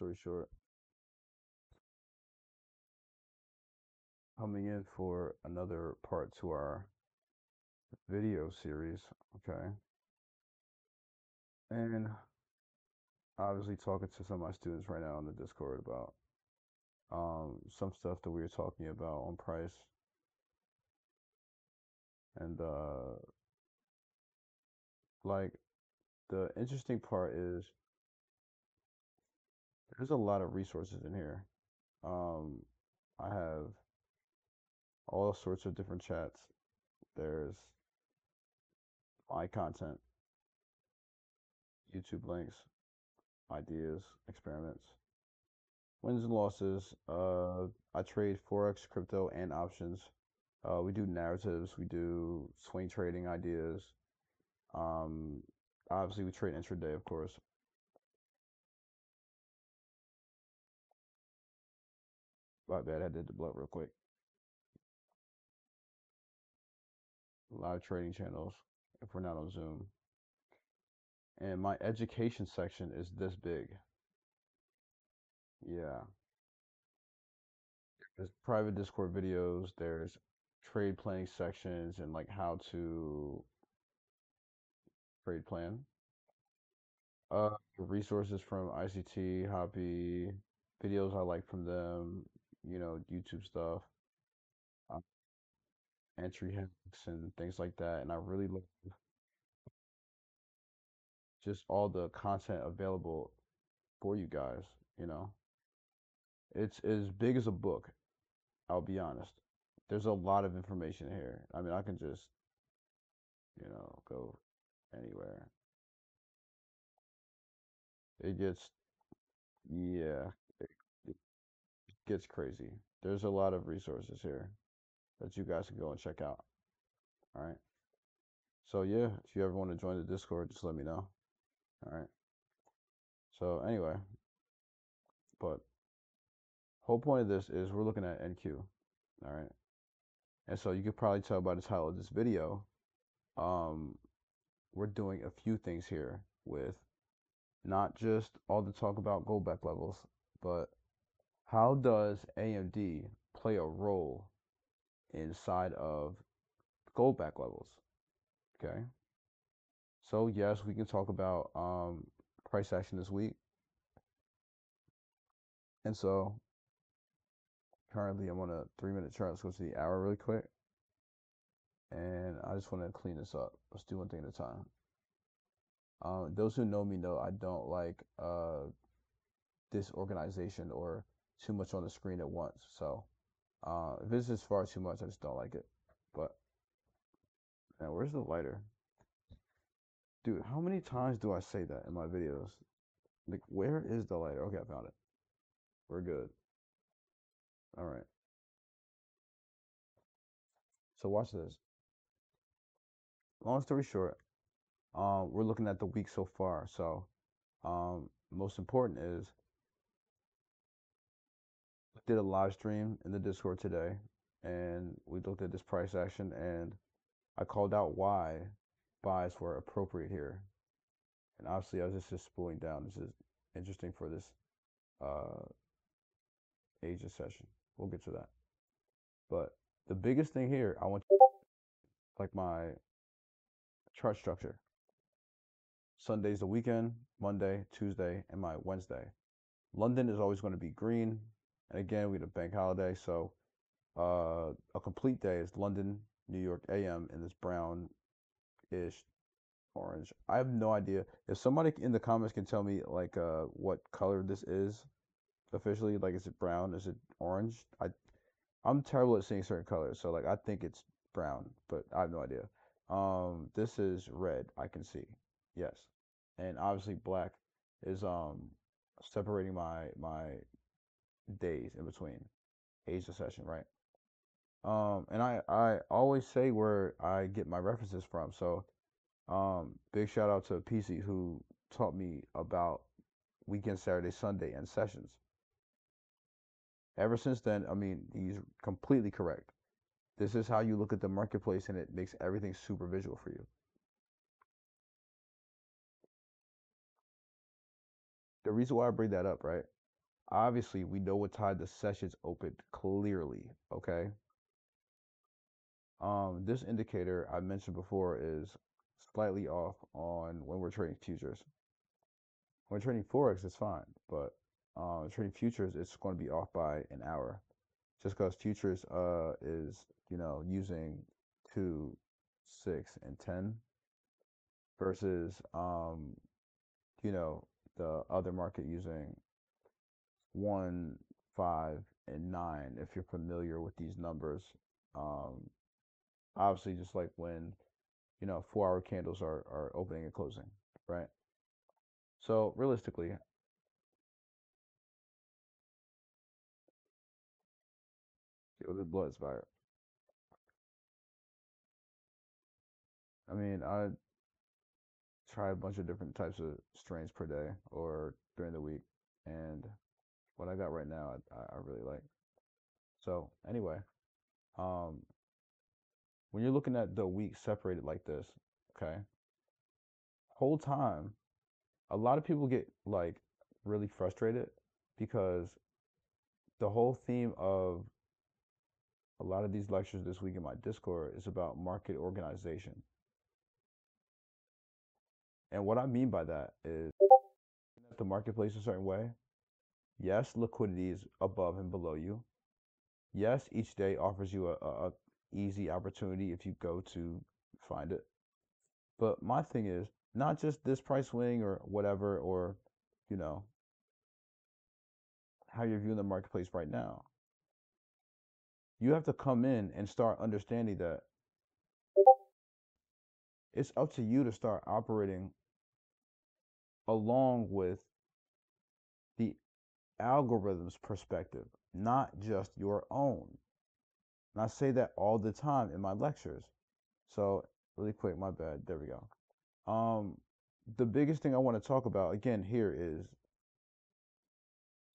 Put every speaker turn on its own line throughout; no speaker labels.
story short, coming in for another part to our video series, okay? And obviously talking to some of my students right now on the Discord about um, some stuff that we were talking about on price. And uh, like the interesting part is there's a lot of resources in here. Um, I have all sorts of different chats. There's my content, YouTube links, ideas, experiments, wins and losses. Uh, I trade forex, crypto, and options. Uh, we do narratives. We do swing trading ideas. Um, obviously, we trade intraday, of course. My bad, I did the blood real quick. Live trading channels if we're not on Zoom. And my education section is this big. Yeah. There's private Discord videos, there's trade planning sections and like how to trade plan. Uh, resources from ICT, Hopi, videos I like from them, you know, YouTube stuff, uh, entry hacks and things like that. And I really love just all the content available for you guys, you know. It's as big as a book, I'll be honest. There's a lot of information here. I mean, I can just, you know, go anywhere. It gets, yeah, gets crazy. There's a lot of resources here that you guys can go and check out. All right. So yeah, if you ever want to join the Discord, just let me know. All right. So anyway, but whole point of this is we're looking at NQ. All right. And so you could probably tell by the title of this video, um, we're doing a few things here with not just all the talk about Goldbach levels, but how does AMD play a role inside of Goldbach levels? Okay. So yes, we can talk about um, price action this week. And so currently I'm on a three minute chart. Let's go to the hour really quick. And I just want to clean this up. Let's do one thing at a time. Um, those who know me know I don't like uh, disorganization or too much on the screen at once. So uh, if this is far too much, I just don't like it. But now, where's the lighter? Dude, how many times do I say that in my videos? Like, where is the lighter? Okay, I found it. We're good. All right. So watch this. Long story short, um, we're looking at the week so far. So, um, most important is did a live stream in the Discord today, and we looked at this price action, and I called out why buys were appropriate here. And obviously, I was just, just spooling down. This is interesting for this uh, Asia session. We'll get to that. But the biggest thing here, I want like my chart structure. Sunday's the weekend, Monday, Tuesday, and my Wednesday. London is always going to be green. And again, we had a bank holiday. So uh, a complete day is London, New York AM in this brown ish orange. I have no idea. If somebody in the comments can tell me like uh what color this is officially, like is it brown? Is it orange? I I'm terrible at seeing certain colors, so like I think it's brown, but I have no idea. Um this is red, I can see. Yes. And obviously black is um separating my my days in between Asia session, right? Um, and I, I always say where I get my references from. So, um, big shout out to PC who taught me about weekend, Saturday, Sunday, and sessions. Ever since then, I mean, he's completely correct. This is how you look at the marketplace, and it makes everything super visual for you. The reason why I bring that up, right, Obviously, we know what time the sessions opened clearly, okay? Um, this indicator I mentioned before is slightly off on when we're trading futures. When trading Forex, it's fine, but uh, trading futures, it's going to be off by an hour. Just because futures uh, is, you know, using 2, 6, and 10 versus, um, you know, the other market using 1, 5, and 9, if you're familiar with these numbers. Um, obviously, just like when, you know, four hour candles are, are opening and closing, right? So realistically, was blood inspired. I mean, I try a bunch of different types of strains per day or during the week, and what I got right now, I, I really like. So anyway, um, when you're looking at the week separated like this, okay, whole time, a lot of people get like really frustrated because the whole theme of a lot of these lectures this week in my Discord is about market organization. And what I mean by that is the marketplace a certain way. Yes, liquidity is above and below you. Yes, each day offers you a, a, a easy opportunity if you go to find it. But my thing is not just this price swing or whatever, or you know, how you're viewing the marketplace right now. You have to come in and start understanding that it's up to you to start operating along with algorithm's perspective, not just your own. And I say that all the time in my lectures. So, really quick, my bad. There we go. Um, the biggest thing I want to talk about again here is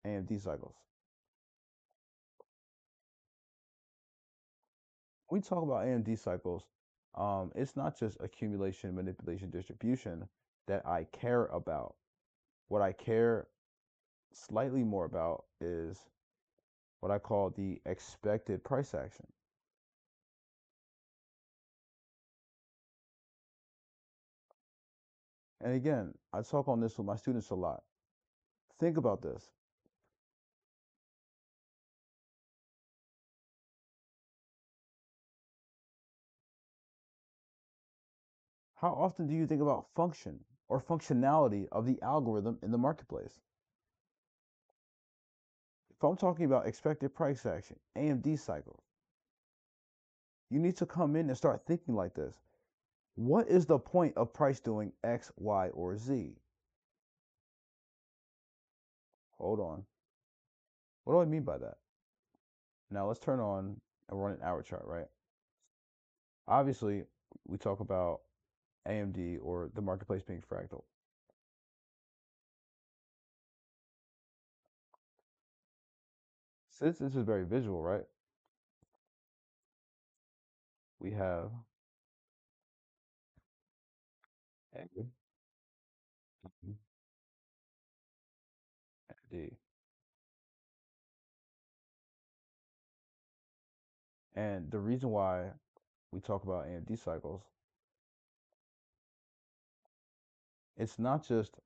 AMD cycles. When we talk about AMD cycles, um, it's not just accumulation, manipulation, distribution that I care about. What I care slightly more about is what I call the expected price action. And again, I talk on this with my students a lot. Think about this. How often do you think about function or functionality of the algorithm in the marketplace? If I'm talking about expected price action, AMD cycle. you need to come in and start thinking like this. What is the point of price doing X, Y, or Z? Hold on. What do I mean by that? Now let's turn on and run an hour chart, right? Obviously, we talk about AMD or the marketplace being fractal. Since this is very visual, right? We have A, D. Mm-hmm. And the reason why we talk about AMD cycles, it's not just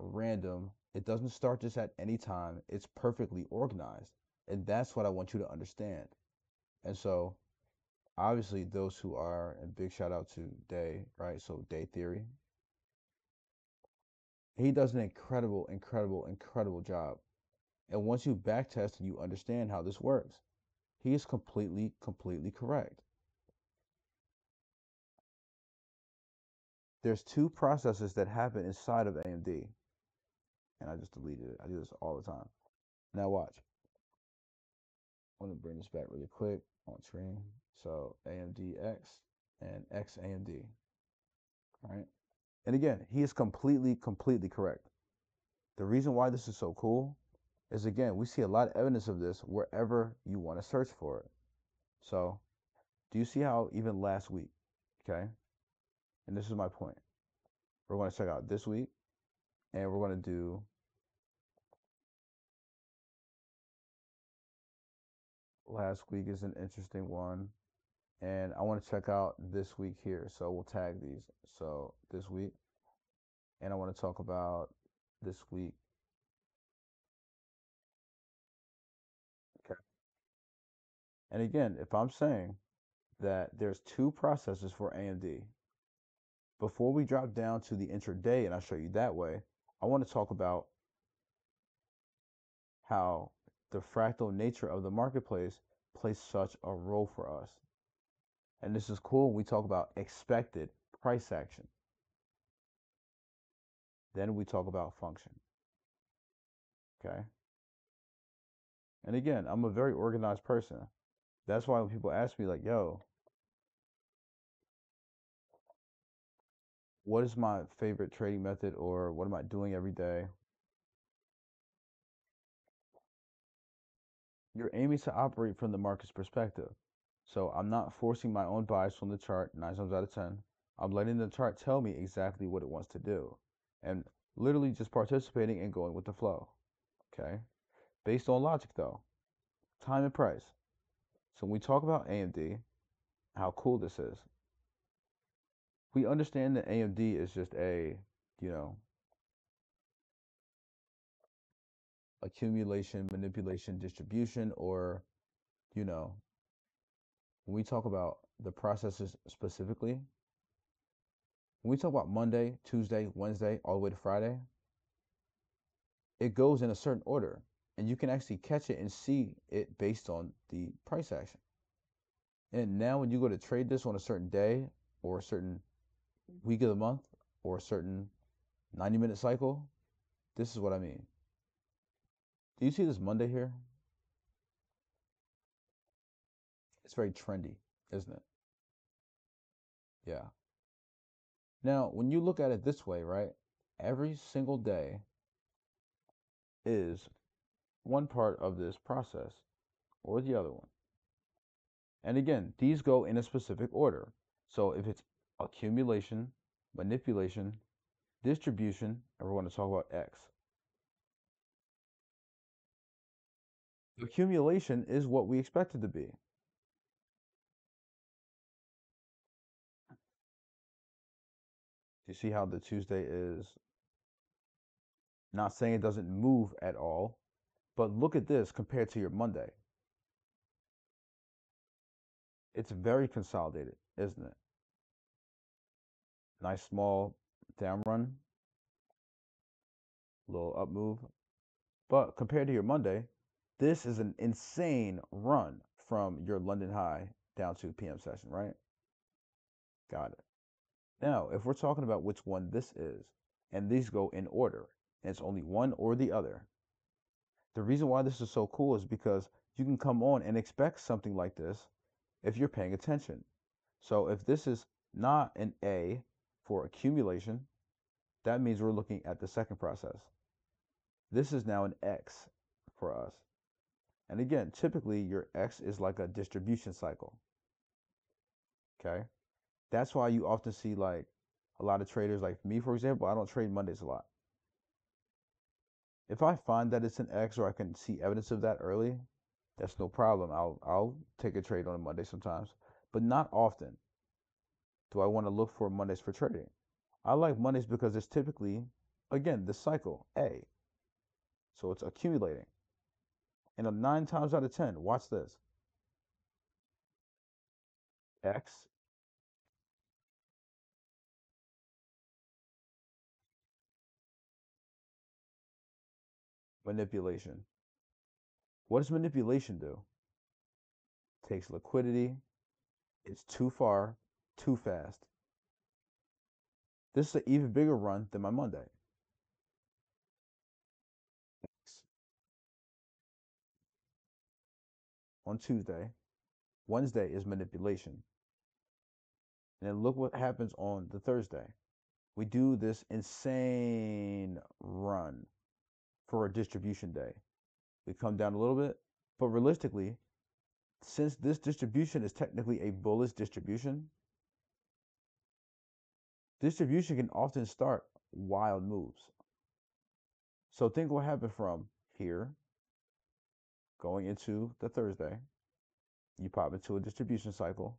random. It doesn't start just at any time. It's perfectly organized. And that's what I want you to understand. And so, obviously, those who are, and big shout out to Daye, right? So, Daye Theory. He does an incredible, incredible, incredible job. And once you backtest and you understand how this works, he is completely, completely correct. There's two processes that happen inside of AMD. And I just deleted it. I do this all the time. Now watch. I want to bring this back really quick on screen. So AMDX and XAMD. Right. And again, he is completely, completely correct. The reason why this is so cool is again, we see a lot of evidence of this wherever you want to search for it. So, do you see how even last week, okay? And this is my point. We're going to check out this week and we're going to do last week is an interesting one. And I want to check out this week here. So we'll tag these. So this week. And I want to talk about this week. Okay. And again, if I'm saying that there's two processes for AMD, before we drop down to the intraday and I'll show you that way, I want to talk about how the fractal nature of the marketplace plays such a role for us. And this is cool we talk about expected price action. Then we talk about function. Okay. And again, I'm a very organized person. That's why when people ask me, like, yo, what is my favorite trading method or what am I doing every day? You're aiming to operate from the market's perspective. So I'm not forcing my own bias from the chart nine times out of 10. I'm letting the chart tell me exactly what it wants to do and literally just participating and going with the flow. Okay. Based on logic though, time and price. So when we talk about AMD, how cool this is, we understand that AMD is just a, you know, accumulation, manipulation, distribution, or, you know, when we talk about the processes specifically, when we talk about Monday, Tuesday, Wednesday, all the way to Friday, it goes in a certain order. And you can actually catch it and see it based on the price action. And now when you go to trade this on a certain day or a certain week of the month or a certain 90 minute cycle, this is what I mean. Do you see this Monday here? It's very trendy, isn't it? Yeah. Now, when you look at it this way, right? Every single day is one part of this process or the other one. And again, these go in a specific order. So if it's accumulation, manipulation, distribution, and we're going to talk about X. Accumulation is what we expect it to be. You see how the Tuesday is not saying it doesn't move at all, but look at this compared to your Monday. It's very consolidated, isn't it? Nice small down run, little up move. But compared to your Monday, this is an insane run from your London high down to PM session, right? Got it. Now, if we're talking about which one this is, and these go in order, and it's only one or the other, the reason why this is so cool is because you can come on and expect something like this if you're paying attention. So if this is not an A for accumulation, that means we're looking at the second process. This is now an X for us. And again, typically your X is like a distribution cycle. Okay. That's why you often see like a lot of traders, like me, for example, I don't trade Mondays a lot. If I find that it's an X or I can see evidence of that early, that's no problem. I'll I'll take a trade on a Monday sometimes, but not often. Do I want to look for Mondays for trading? I like Mondays because it's typically, again, the cycle A. So it's accumulating. And nine times out of 10, watch this. X manipulation. What does manipulation do? Takes liquidity. It's too far, too fast. This is an even bigger run than my Monday. On Tuesday. Wednesday is manipulation. And then look what happens on the Thursday. We do this insane run for a distribution day. We come down a little bit, but realistically, since this distribution is technically a bullish distribution, distribution can often start wild moves. So think what happened from here going into the Thursday, You pop into a distribution cycle.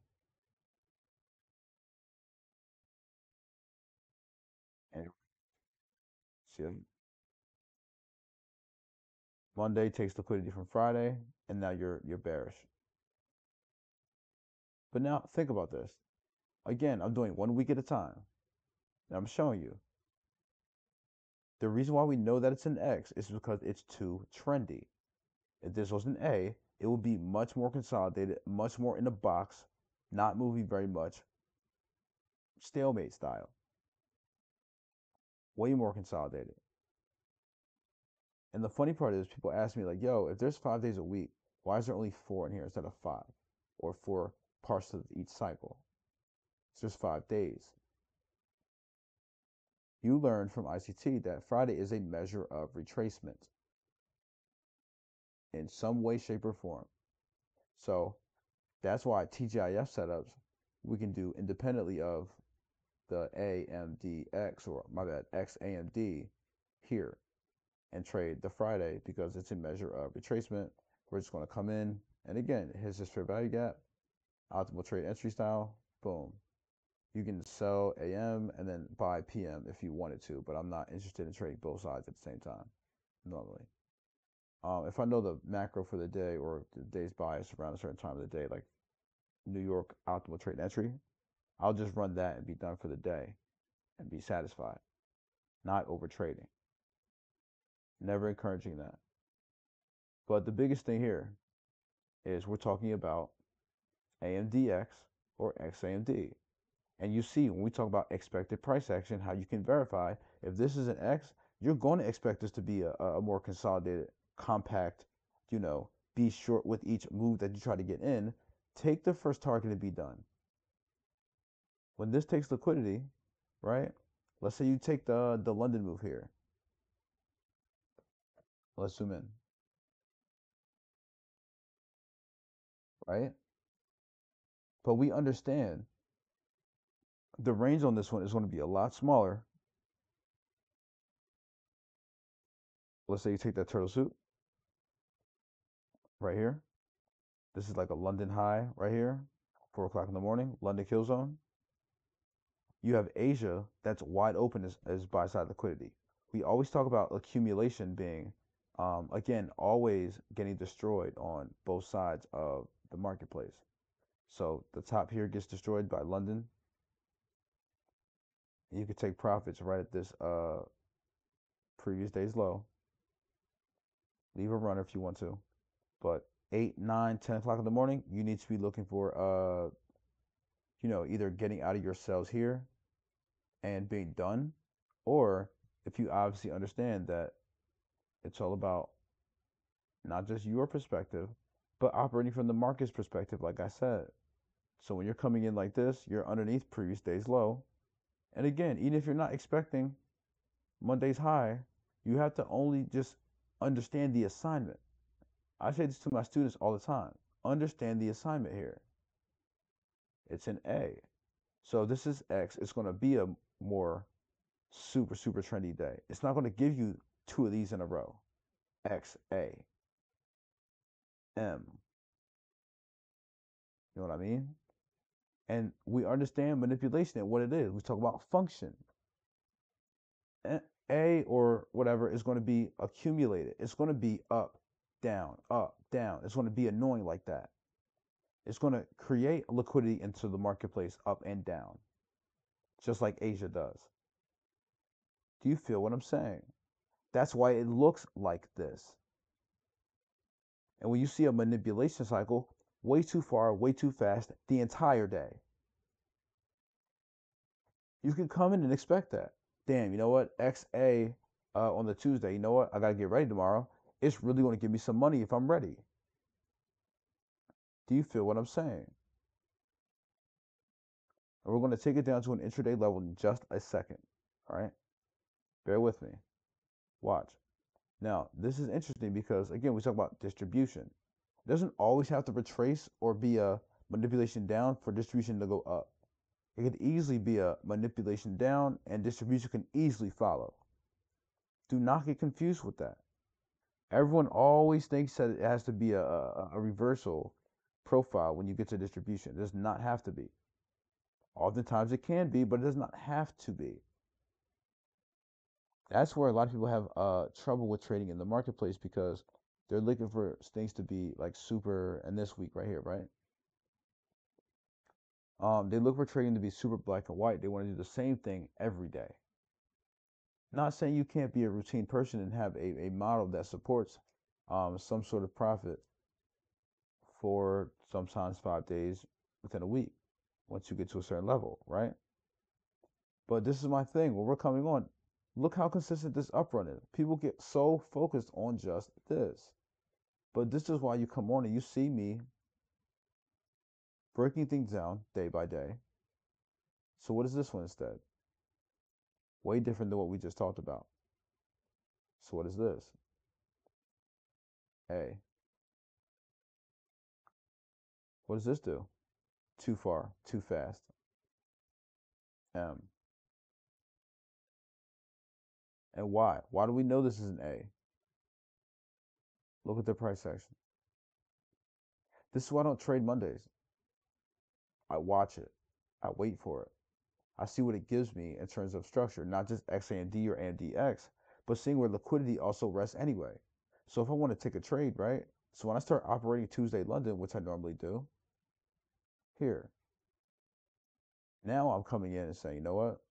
And see, um, Monday takes liquidity from Friday, and now you're you're bearish. But now think about this. Again, I'm doing one week at a time. And I'm showing you. The reason why we know that it's an X is because it's too trendy. If this was an A, it would be much more consolidated, much more in a box, not moving very much, stalemate style. Way more consolidated. And the funny part is, people ask me, like, yo, if there's five days a week, why is there only four in here instead of five? Or four parts of each cycle? It's just five days. You learned from ICT that Friday is a measure of retracement in some way, shape, or form. So that's why TGIF setups we can do independently of the AMDX or my bad XAMD here and trade the Friday because it's a measure of retracement. We're just going to come in and again, here's this fair value gap, optimal trade entry style, boom. You can sell AM and then buy PM if you wanted to, but I'm not interested in trading both sides at the same time normally. Um, if I know the macro for the day or the day's bias around a certain time of the day, like New York optimal trade entry, I'll just run that and be done for the day and be satisfied, not over trading. Never encouraging that. But the biggest thing here is we're talking about AMDX or XAMD. And you see, when we talk about expected price action, how you can verify if this is an X, you're going to expect this to be a, a more consolidated, compact, you know, be short with each move that you try to get in. Take the first target and be done. When this takes liquidity, right? Let's say you take the, the London move here. Let's zoom in. Right? But we understand the range on this one is going to be a lot smaller. Let's say you take that turtle soup right here. This is like a London high right here, four o'clock in the morning, London kill zone. You have Asia that's wide open as, as buy side liquidity. We always talk about accumulation being, um, again, always getting destroyed on both sides of the marketplace. So the top here gets destroyed by London you could take profits right at this uh previous day's low. Leave a runner if you want to. But 8, 9, 10 o'clock in the morning, you need to be looking for uh you know, either getting out of your sells here and being done, or if you obviously understand that it's all about not just your perspective, but operating from the market's perspective, like I said. So when you're coming in like this, you're underneath previous day's low. And again, even if you're not expecting Monday's high, you have to only just understand the assignment. I say this to my students all the time. Understand the assignment here. It's an A. So this is X. It's going to be a more super, super trendy day. It's not going to give you two of these in a row. X, A, M. You know what I mean? And we understand manipulation and what it is. We talk about function. A or whatever is going to be accumulated. It's going to be up, down, up, down. It's going to be annoying like that. It's going to create liquidity into the marketplace up and down, just like Asia does. Do you feel what I'm saying? That's why it looks like this. And when you see a manipulation cycle, way too far, way too fast the entire day. You can come in and expect that. Damn, you know what? XA uh, on the Tuesday, you know what? I got to get ready tomorrow. It's really going to give me some money if I'm ready. Do you feel what I'm saying? And we're going to take it down to an intraday level in just a second. All right? Bear with me. Watch. Now, this is interesting because, again, we talk about distribution. It doesn't always have to retrace or be a manipulation down for distribution to go up. It could easily be a manipulation down and distribution can easily follow. Do not get confused with that. Everyone always thinks that it has to be a, a, a reversal profile when you get to distribution. It does not have to be. Oftentimes it can be, but it does not have to be. That's where a lot of people have uh, trouble with trading in the marketplace because they're looking for things to be like super, and this week right here, right? Um, they look for trading to be super black and white. They want to do the same thing every day. Not saying you can't be a routine person and have a, a model that supports um, some sort of profit for sometimes five days within a week once you get to a certain level, right? But this is my thing. When we're coming on, look how consistent this uprun is. People get so focused on just this. But this is why you come on and you see me breaking things down day by day. So what is this one instead? Way different than what we just talked about. So what is this? A. What does this do? Too far, too fast. M. And why? Why do we know this is an A? Look at the price action. This is why I don't trade Mondays. I watch it. I wait for it. I see what it gives me in terms of structure, not just XAMD or AMDX, but seeing where liquidity also rests anyway. So if I want to take a trade, right? So when I start operating Tuesday London, which I normally do, here. Now I'm coming in and saying, you know what?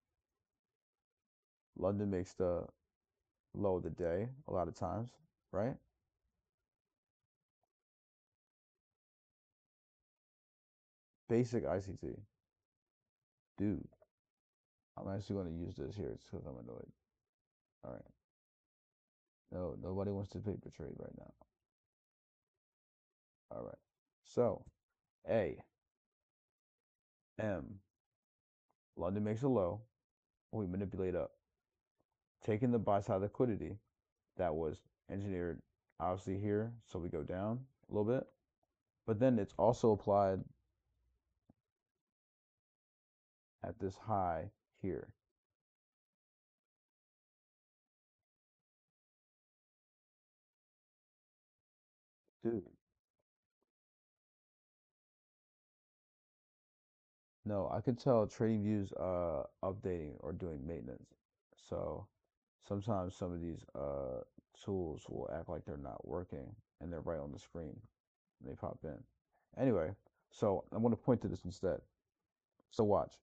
London makes the low of the day a lot of times, right? Basic ICT. Dude, I'm actually going to use this here because I'm annoyed. All right. No, nobody wants to paper trade right now. All right. So, A, M, London makes a low. We manipulate up. Taking the buy side liquidity that was engineered obviously here. So we go down a little bit. But then it's also applied at this high here. Dude. No, I can tell TradingView's uh updating or doing maintenance. So sometimes some of these uh tools will act like they're not working and they're right on the screen they pop in. Anyway, so I'm going to point to this instead. So watch.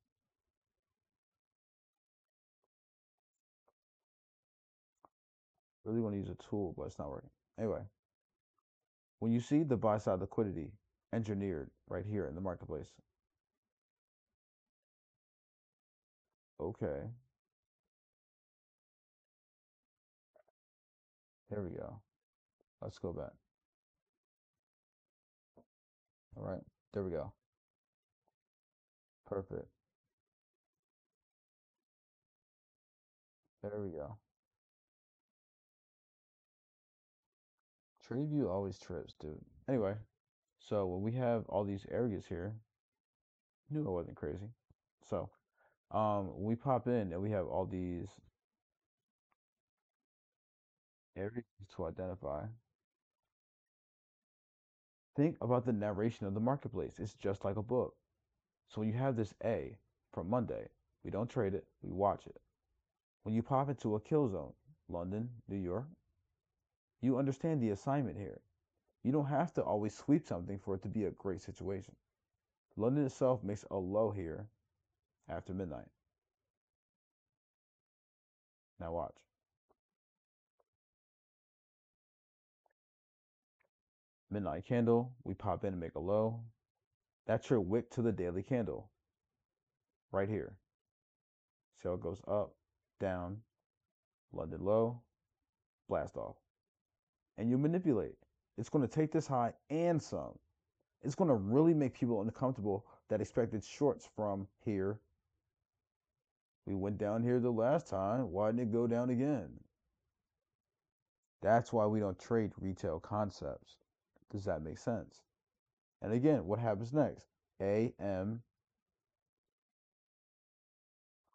Really want to use a tool, but it's not working. Anyway, when you see the buy side liquidity engineered right here in the marketplace, okay. Here we go. Let's go back. All right, there we go. Perfect. There we go. TradingView always trips, dude. Anyway, so when we have all these areas here, knew I wasn't crazy. So, um, we pop in and we have all these areas to identify. Think about the narration of the marketplace. It's just like a book. So when you have this A from Monday, we don't trade it, we watch it. When you pop into a kill zone, London, New York, you understand the assignment here. You don't have to always sweep something for it to be a great situation. London itself makes a low here after midnight. Now watch. Midnight candle, we pop in and make a low. That's your wick to the daily candle. Right here. How it goes up, down, London low, blast off and you manipulate. It's going to take this high and some. It's going to really make people uncomfortable that expected shorts from here. We went down here the last time. Why didn't it go down again? That's why we don't trade retail concepts. Does that make sense? And again, what happens next? A, M.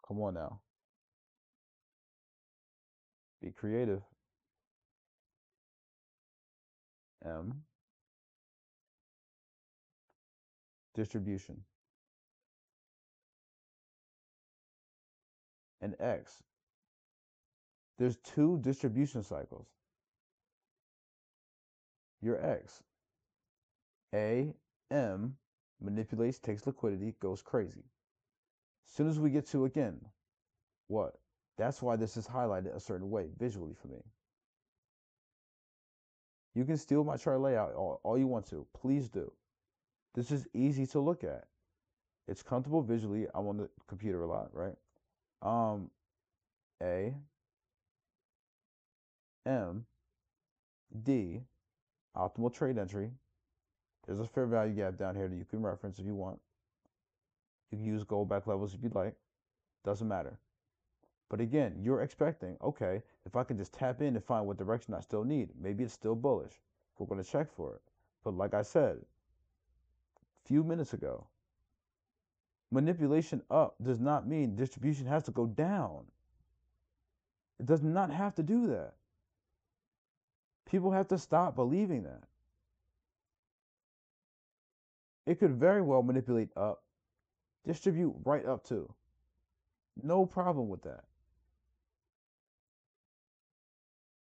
Come on now. Be creative. M distribution. And X, there's two distribution cycles. Your X, A, M, manipulates, takes liquidity, goes crazy. Soon as we get to again, what? That's why this is highlighted a certain way visually for me. You can steal my chart layout all, all you want to. Please do. This is easy to look at. It's comfortable visually. I'm on the computer a lot, right? Um, A, M, D, optimal trade entry. There's a fair value gap down here that you can reference if you want. You can use Goldbach levels if you'd like. Doesn't matter. But again, you're expecting, okay, if I can just tap in and find what direction I still need, maybe it's still bullish. We're going to check for it. But like I said a few minutes ago, manipulation up does not mean distribution has to go down. It does not have to do that. People have to stop believing that. It could very well manipulate up, distribute right up to. No problem with that.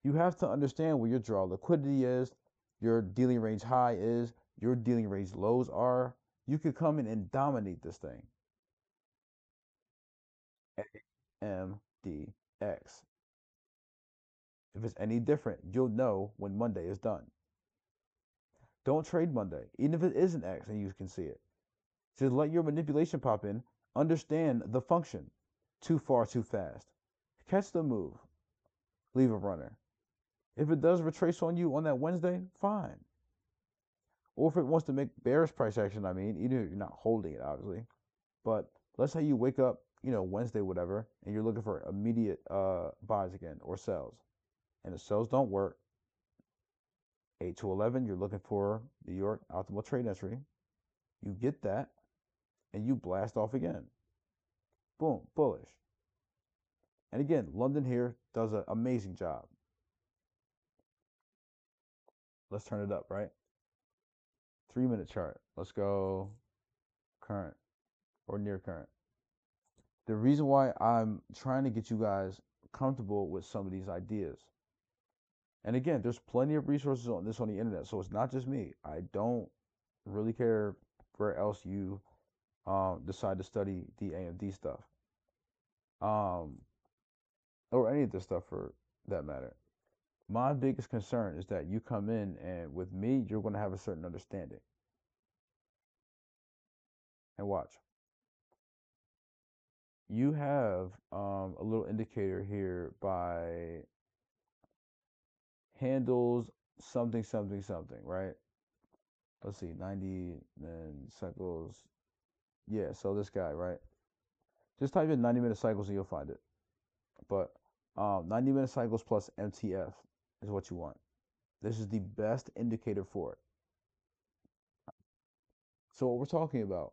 You have to understand where your draw liquidity is, your dealing range high is, your dealing range lows are. You could come in and dominate this thing. MDX. If it's any different, you'll know when Monday is done. Don't trade Monday, even if it is an X and you can see it. Just let your manipulation pop in. Understand the function. Too far, too fast. Catch the move. Leave a runner. If it does retrace on you on that Wednesday, fine. Or if it wants to make bearish price action, I mean, you know, you're not holding it, obviously. But let's say you wake up, you know, Wednesday, whatever, and you're looking for immediate uh, buys again or sells. And the sells don't work. 8 to 11, you're looking for New York optimal trade entry. You get that, and you blast off again. Boom, bullish. And again, London here does an amazing job. Let's turn it up, right? Three minute chart. Let's go current or near current. The reason why I'm trying to get you guys comfortable with some of these ideas. And again, there's plenty of resources on this on the internet. So it's not just me. I don't really care where else you um, decide to study the AMD stuff. Um, or any of this stuff for that matter my biggest concern is that you come in and with me, you're going to have a certain understanding. And watch. You have um, a little indicator here by handles something, something, something, right? Let's see, 90 and cycles. Yeah, so this guy, right? Just type in 90 minute cycles and you'll find it. But um, 90 minute cycles plus MTF is what you want. This is the best indicator for it. So what we're talking about,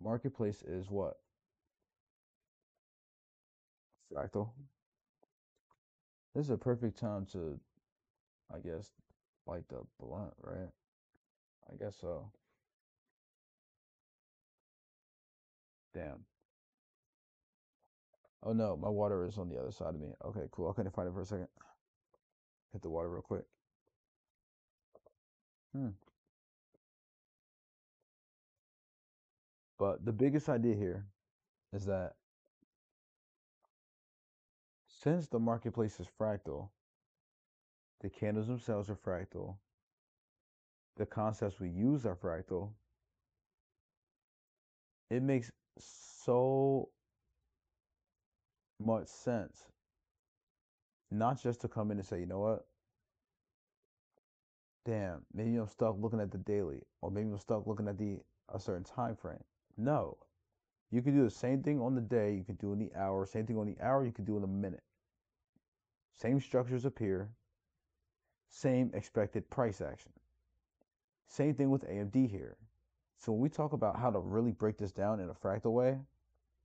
marketplace is what? Fractal. This is a perfect time to, I guess, light the blunt, right? I guess so. Damn. Oh no, my water is on the other side of me. Okay, cool. I couldn't find it for a second. Hit the water real quick. Hmm. But the biggest idea here is that since the marketplace is fractal, the candles themselves are fractal, the concepts we use are fractal, it makes so much sense not just to come in and say, you know what? Damn, maybe I'm stuck looking at the daily, or maybe I'm stuck looking at the a certain time frame. No. You can do the same thing on the day, you can do in the hour, same thing on the hour, you can do in a minute. Same structures appear, same expected price action. Same thing with AMD here. So when we talk about how to really break this down in a fractal way,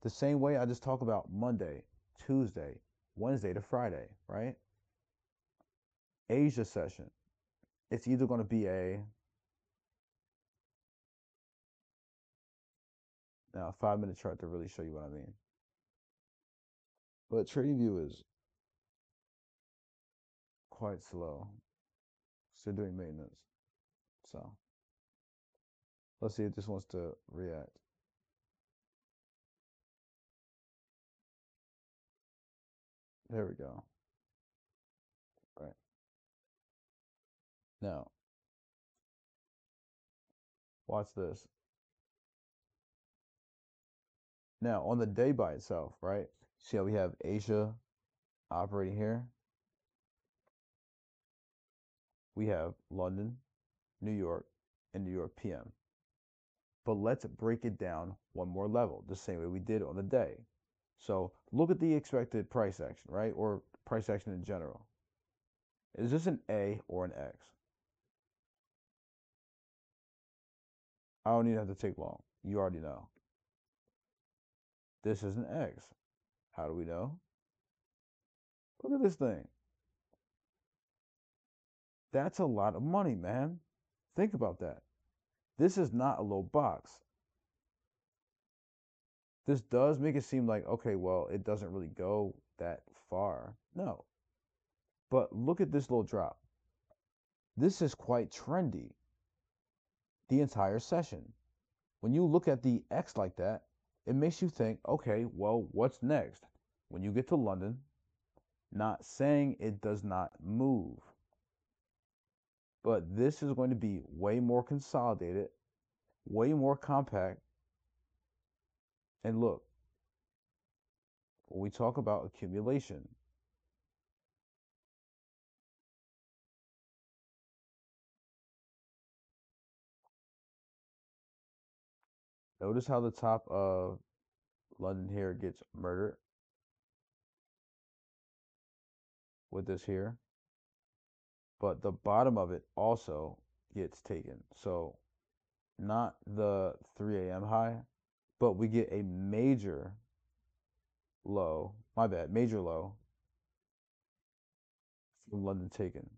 the same way I just talk about Monday, Tuesday, Wednesday to Friday, right? Asia session. It's either going to be a now a five minute chart to really show you what I mean. But TradingView is quite slow. Still doing maintenance. So let's see if this wants to react. There we go. Right. Now, watch this. Now, on the day by itself, right? See how we have Asia operating here? We have London, New York, and New York PM. But let's break it down one more level, the same way we did on the day. So look at the expected price action, right? Or price action in general. Is this an A or an X? I don't even have to take long. You already know. This is an X. How do we know? Look at this thing. That's a lot of money, man. Think about that. This is not a low box. This does make it seem like, okay, well, it doesn't really go that far. No. But look at this little drop. This is quite trendy the entire session. When you look at the X like that, it makes you think, okay, well, what's next? When you get to London, not saying it does not move, but this is going to be way more consolidated, way more compact, and look, when we talk about accumulation, notice how the top of London here gets murdered with this here, but the bottom of it also gets taken. So not the 3 a.m. high, but we get a major low, my bad, major low from London taken.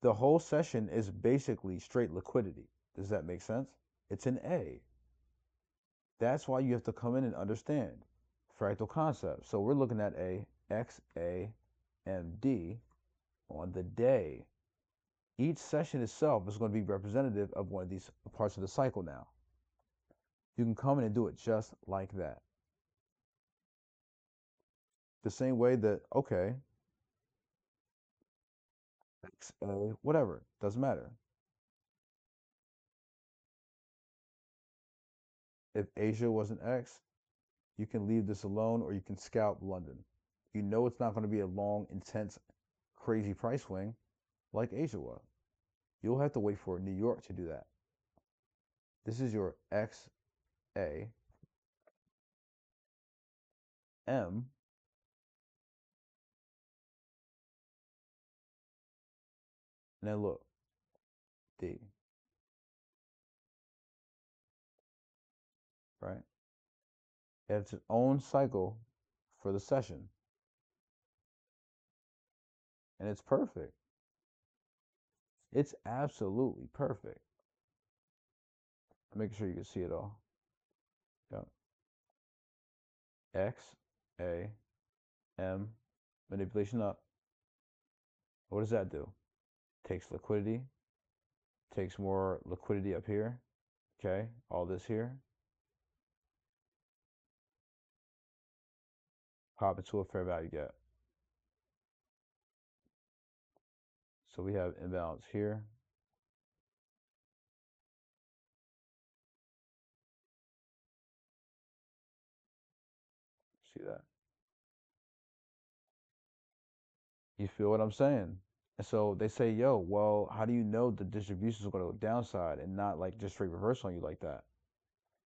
The whole session is basically straight liquidity. Does that make sense? It's an A. That's why you have to come in and understand fractal concepts. So we're looking at a X, A, M, D on the day. Each session itself is going to be representative of one of these parts of the cycle now. You can come in and do it just like that. The same way that, okay, X, A, whatever, doesn't matter. If Asia was an X, you can leave this alone or you can scalp London. You know it's not going to be a long, intense, crazy price swing like Asia was. You'll have to wait for New York to do that. This is your X a. M. Then look. D. Right? It's its own cycle for the session. And it's perfect. It's absolutely perfect. Making sure you can see it all X, A, M, manipulation up. What does that do? Takes liquidity, takes more liquidity up here. Okay, all this here. Pop it to a fair value gap. So we have imbalance here. See that? You feel what I'm saying? And so they say, yo, well, how do you know the distribution is going to go downside and not like just straight reverse on you like that?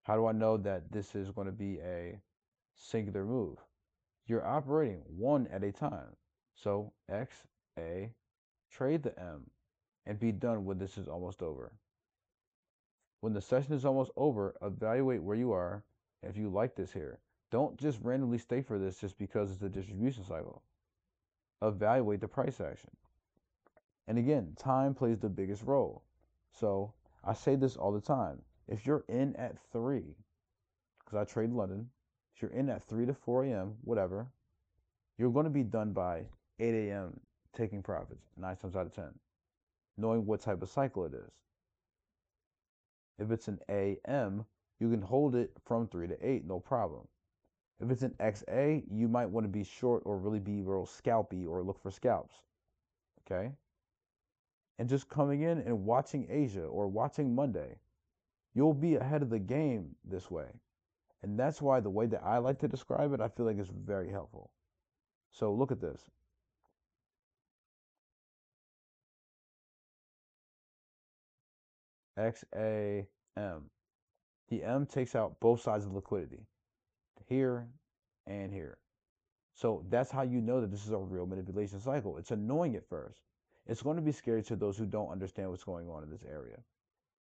How do I know that this is going to be a singular move? You're operating one at a time. So X, A, trade the M, and be done when this is almost over. When the session is almost over, evaluate where you are. If you like this here, don't just randomly stay for this just because it's a distribution cycle. Evaluate the price action. And again, time plays the biggest role. So I say this all the time. If you're in at three, because I trade London. If you're in at 3 to 4 a.m., whatever, you're going to be done by 8 a.m. taking profits, nine times out of 10, knowing what type of cycle it is. If it's an AM, you can hold it from 3 to 8, no problem. If it's an XA, you might want to be short or really be real scalpy or look for scalps. Okay? And just coming in and watching Asia or watching Monday, you'll be ahead of the game this way. And that's why the way that I like to describe it, I feel like is very helpful. So look at this. XAM. The M takes out both sides of liquidity, here and here. So that's how you know that this is a real manipulation cycle. It's annoying at first. It's going to be scary to those who don't understand what's going on in this area.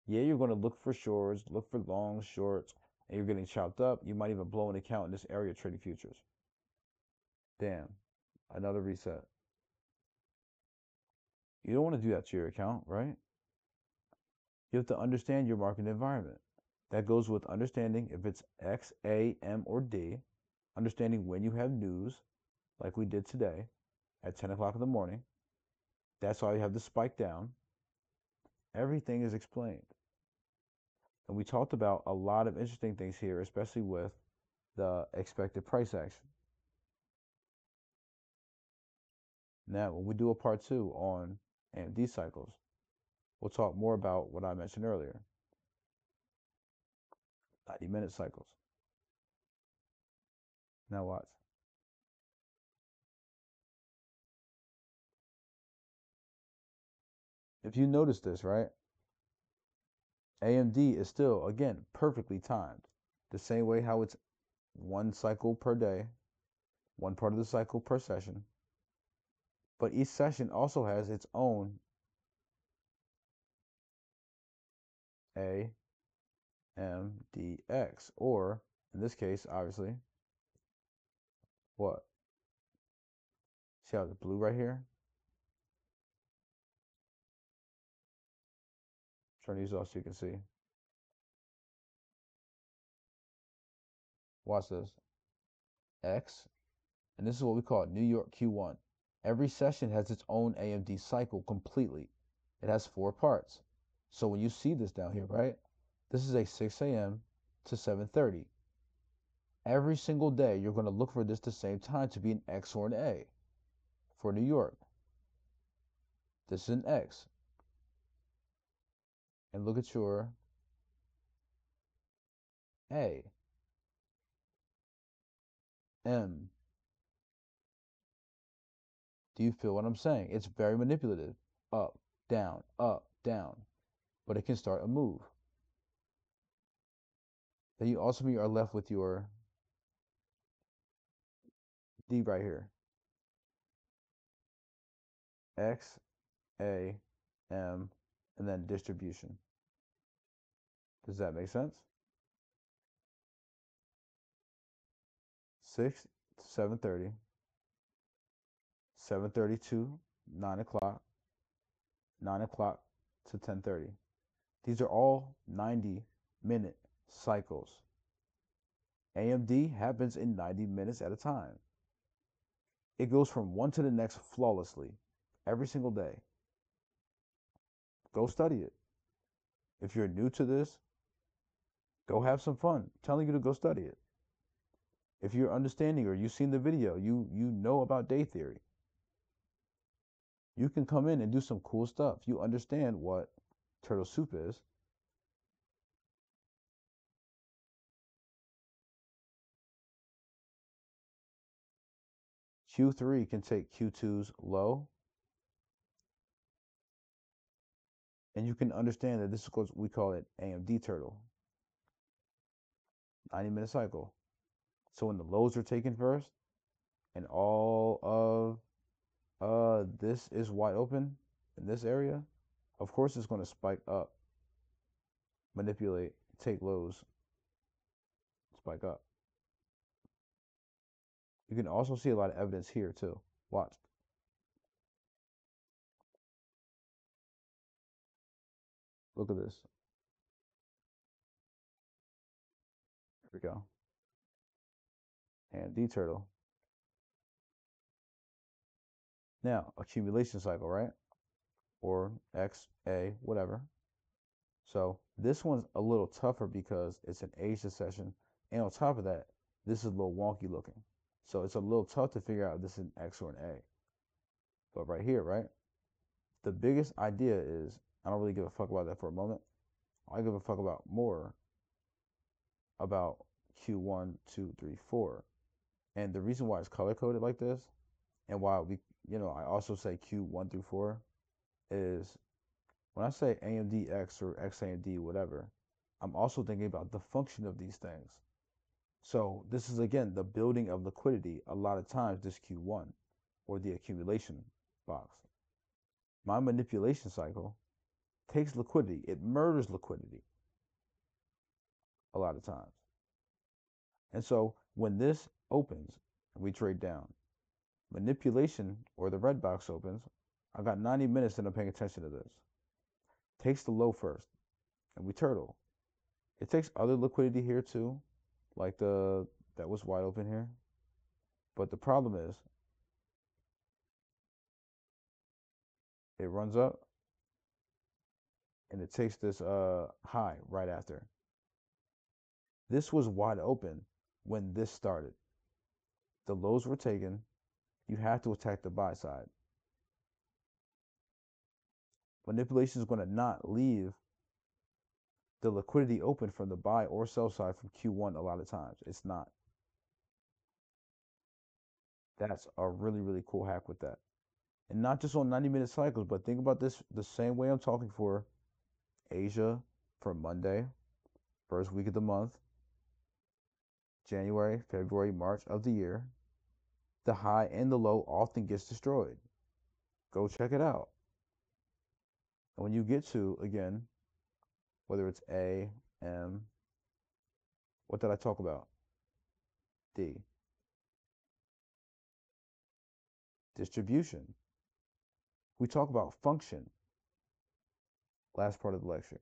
Yeah, you're going to look for shorts, look for long shorts, and you're getting chopped up. You might even blow an account in this area trading futures. Damn, another reset. You don't want to do that to your account, right? You have to understand your market environment. That goes with understanding if it's X, A, M, or D, understanding when you have news, like we did today at 10 o'clock in the morning. That's why you have the spike down. Everything is explained. And we talked about a lot of interesting things here, especially with the expected price action. Now, when we do a part two on AMD cycles, we'll talk more about what I mentioned earlier 90 minute cycles. Now, watch. If you notice this, right? AMD is still, again, perfectly timed. The same way how it's one cycle per day, one part of the cycle per session. But each session also has its own A, M, D, X, or in this case, obviously, what? See how the blue right here? Turn these off so you can see. Watch this. X, and this is what we call New York Q1. Every session has its own AMD cycle completely. It has four parts. So when you see this down here, right? This is a 6 a.m. to 7:30. Every single day, you're going to look for this the same time to be an X or an A. For New York, this is an X and look at your A, M. Do you feel what I'm saying? It's very manipulative. Up, down, up, down. But it can start a move. Then you also are left with your D right here. X, A, M, and then distribution. Does that make sense? 6 to 7.30, 7.30 to 9 o'clock, 9 o'clock to 10.30. These are all 90 minute cycles. AMD happens in 90 minutes at a time. It goes from one to the next flawlessly every single day. Go study it. If you're new to this, go have some fun. I'm telling you to go study it. If you're understanding or you've seen the video, you you know about Daye Theory. You can come in and do some cool stuff. You understand what turtle soup is. Q3 can take Q2's low And you can understand that this is what we call it AMD turtle. 90 minute cycle. So when the lows are taken first and all of uh this is wide open in this area, of course it's going to spike up, manipulate, take lows, spike up. You can also see a lot of evidence here too. Watch. Look at this. There we go. And D turtle. Now, accumulation cycle, right? Or X, A, whatever. So this one's a little tougher because it's an Asia session. And on top of that, this is a little wonky looking. So it's a little tough to figure out if this is an X or an A. But right here, right? The biggest idea is I don't really give a fuck about that for a moment. I give a fuck about more about Q1, 2, 3, 4. And the reason why it's color coded like this and why we, you know, I also say Q1 through 4 is when I say AMD X or XAMD, whatever, I'm also thinking about the function of these things. So this is again the building of liquidity. A lot of times this Q1 or the accumulation box. My manipulation cycle takes liquidity. It murders liquidity a lot of times. And so when this opens and we trade down, manipulation or the red box opens, I got 90 minutes and I'm paying attention to this. Takes the low first and we turtle. It takes other liquidity here too, like the that was wide open here. But the problem is it runs up and it takes this uh, high right after. This was wide open when this started. The lows were taken. You have to attack the buy side. Manipulation is going to not leave the liquidity open from the buy or sell side from Q1 a lot of times. It's not. That's a really, really cool hack with that. And not just on 90 minute cycles, but think about this the same way I'm talking for Asia for Monday, first week of the month, January, February, March of the year, the high and the low often gets destroyed. Go check it out. And when you get to, again, whether it's A, M, what did I talk about? D. Distribution. We talk about function last part of the lecture.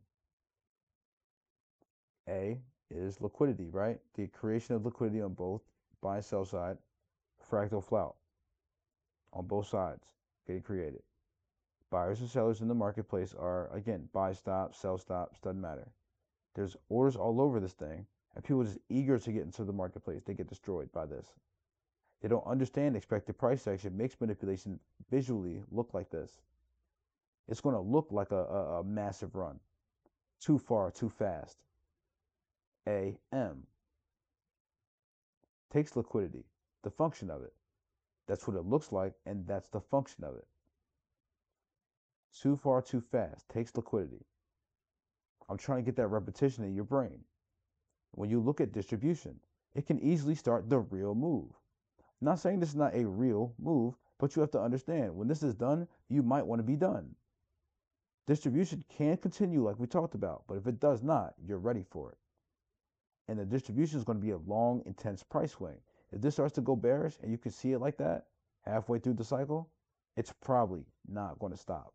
A is liquidity, right? The creation of liquidity on both buy and sell side, fractal flout on both sides getting created. Buyers and sellers in the marketplace are, again, buy stops, sell stops, doesn't matter. There's orders all over this thing, and people are just eager to get into the marketplace. They get destroyed by this. They don't understand expected price action makes manipulation visually look like this it's going to look like a, a, a massive run. Too far, too fast. A M takes liquidity, the function of it. That's what it looks like, and that's the function of it. Too far, too fast takes liquidity. I'm trying to get that repetition in your brain. When you look at distribution, it can easily start the real move. I'm not saying this is not a real move, but you have to understand when this is done, you might want to be done. Distribution can continue like we talked about, but if it does not, you're ready for it. And the distribution is going to be a long, intense price swing. If this starts to go bearish and you can see it like that halfway through the cycle, it's probably not going to stop.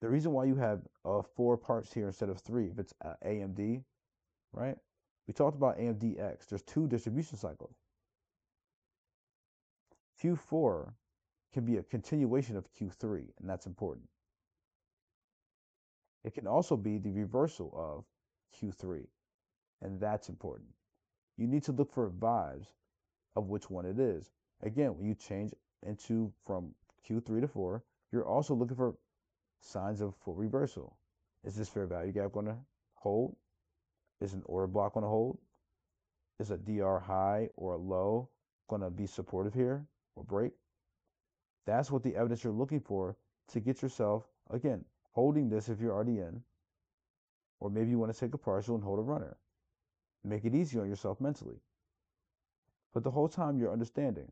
The reason why you have uh, four parts here instead of three, if it's uh, AMD, right? We talked about AMDX. There's two distribution cycles. Q4 can be a continuation of Q3, and that's important. It can also be the reversal of Q3, and that's important. You need to look for vibes of which one it is. Again, when you change into from Q3 to 4, you're also looking for signs of full reversal. Is this fair value gap going to hold? Is an order block going to hold? Is a DR high or a low going to be supportive here or break? That's what the evidence you're looking for to get yourself, again, holding this if you're already in, or maybe you want to take a partial and hold a runner. Make it easy on yourself mentally. But the whole time you're understanding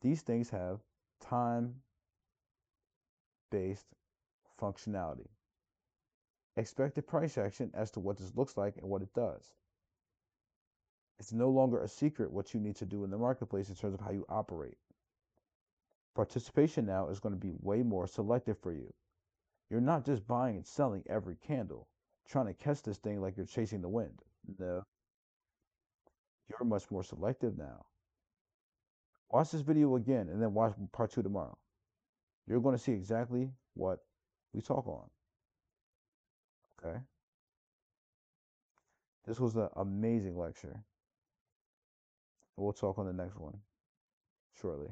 these things have time based functionality. Expected price action as to what this looks like and what it does. It's no longer a secret what you need to do in the marketplace in terms of how you operate. Participation now is going to be way more selective for you. You're not just buying and selling every candle. trying to catch this thing like you're chasing the wind. No. You're much more selective now. Watch this video again and then watch part two tomorrow. You're going to see exactly what we talk on. Okay. This was an amazing lecture. We'll talk on the next one shortly.